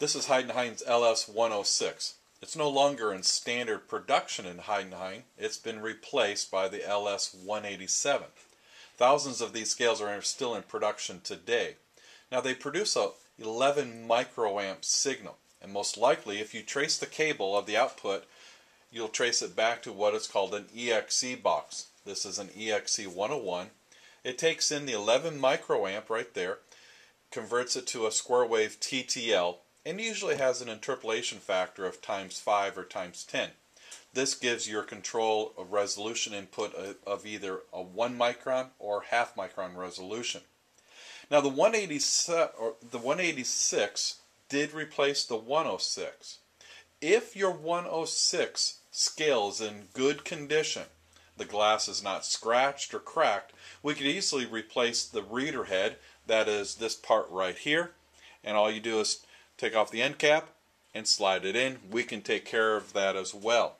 This is Heidenhain's LS106. It's no longer in standard production in Heidenhain. It's been replaced by the LS187. Thousands of these scales are still in production today. Now they produce a 11 microamp signal and most likely if you trace the cable of the output you'll trace it back to what is called an EXE box. This is an EXE 101. It takes in the 11 microamp right there, converts it to a square wave TTL and usually has an interpolation factor of times 5 or times 10. This gives your control a resolution input of either a 1 micron or half micron resolution. Now the 187 or the 186 did replace the 106. If your 106 scale is in good condition, the glass is not scratched or cracked, we could easily replace the reader head, that is this part right here, and all you do is take off the end cap and slide it in. We can take care of that as well.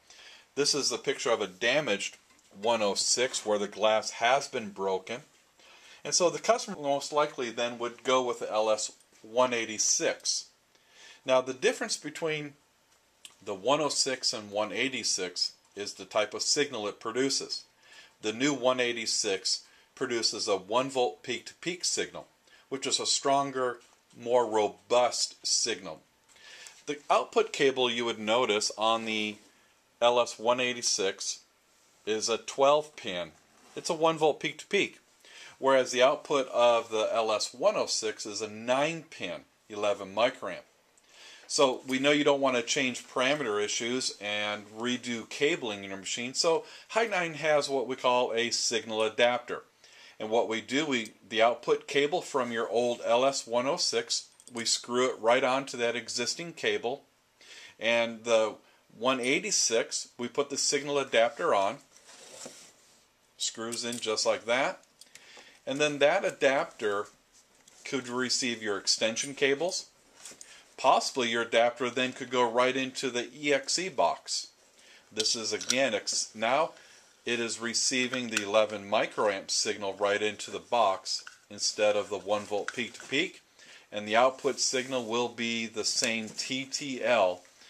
This is the picture of a damaged 106 where the glass has been broken. And so the customer most likely then would go with the LS 186. Now the difference between the 106 and 186 is the type of signal it produces. The new 186 produces a 1 volt peak to peak signal, which is a stronger more robust signal. The output cable you would notice on the LS186 is a 12 pin. It's a 1 volt peak to peak. Whereas the output of the LS106 is a 9 pin 11 microamp. So we know you don't want to change parameter issues and redo cabling in your machine. So Heidenhain has what we call a signal adapter. And what we do, we the output cable from your old LS106, we screw it right onto that existing cable. And the 186, we put the signal adapter on, screws in just like that. And then that adapter could receive your extension cables. Possibly your adapter then could go right into the EXE box. This is again, now it is receiving the 11 microamp signal right into the box instead of the 1 volt peak to peak and the output signal will be the same TTL